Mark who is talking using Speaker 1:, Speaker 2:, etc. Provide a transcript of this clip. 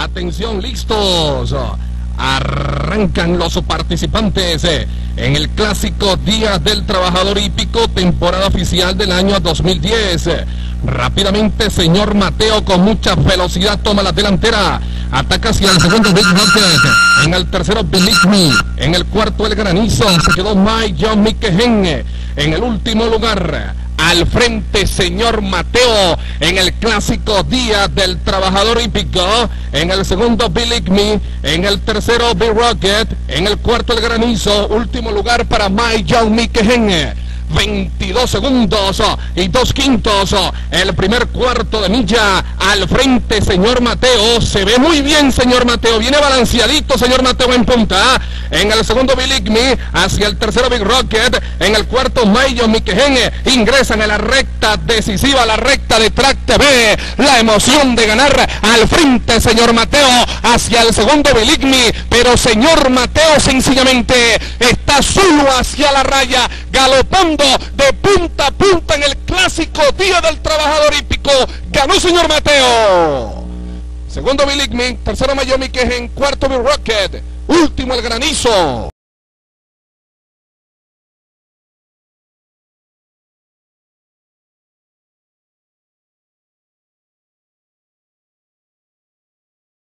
Speaker 1: Atención, listos. Arrancan los participantes eh, en el clásico Día del Trabajador Hípico, temporada oficial del año 2010. Rápidamente, señor Mateo, con mucha velocidad, toma la delantera. Ataca hacia el segundo Big Rocket. En el tercero, Believe Me. En el cuarto, El Granizo. Se quedó Mike John Mikehen. En el último lugar, al frente, señor Mateo, en el clásico Día del Trabajador Hípico. En el segundo, Believe Me. En el tercero, Big Rocket. En el cuarto, El Granizo. Último lugar para Mike John Mikehen. 22 segundos y dos quintos. El primer cuarto de milla al frente, señor Mateo. Se ve muy bien, señor Mateo. Viene balanceadito, señor Mateo, en punta. En el segundo, Me hacia el tercero, Big Rocket. En el cuarto, Mayo Miquejene. Ingresan en la recta decisiva, la recta de Track TV. La emoción de ganar al frente, señor Mateo, hacia el segundo, Me Pero, señor Mateo, sencillamente está solo hacia la raya, galopando de punta a punta en el clásico Día del Trabajador Hípico. Ganó señor Mateo. Segundo Billy tercero Mayomi que es en cuarto Bill Rocket, último el granizo.